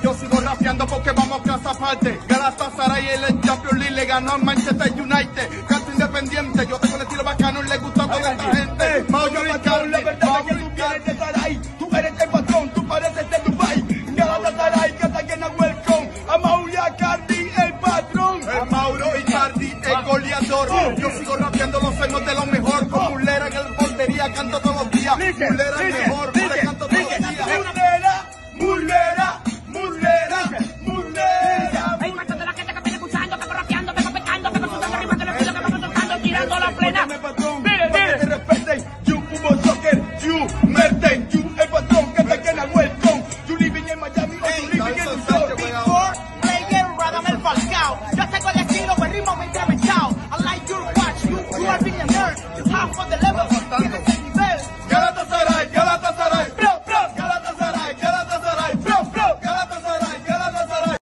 hablando porque vamos clase aparte. Galatasaray el Champions League le ganó al Manchester United. Canto independiente, yo tengo el estilo bacano y le gusta a toda esta gente. Mauro Icardi, la verdad es que Mauro tú Icardi. de Saray, tú eres el patrón, tú pareces de Dubai. Galatasaray, Cartagena, welcome. A Mauria Cardi, el patrón. El Mauro Icardi, el goleador. Yo sigo rapeando los años de lo mejor. Con Mulera en el portería, canto todos los días. Mulera mejor, tirando la plena. Escúchame, patrón, Mire, para que te mire. respeten. You, Hugo Soccer, you, Merten, you, el patrón, Cartagena, welcome. You living in Miami, or you living in New York. Big Four, player, Radamel Falcao.